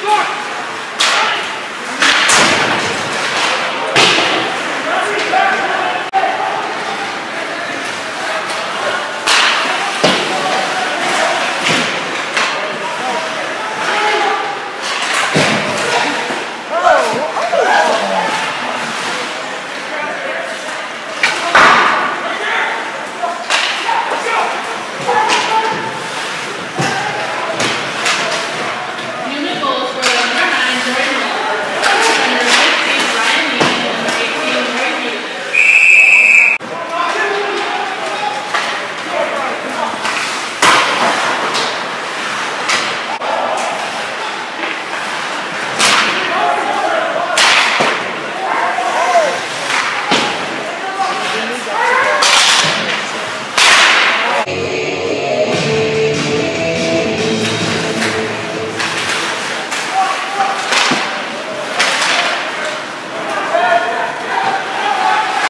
Start!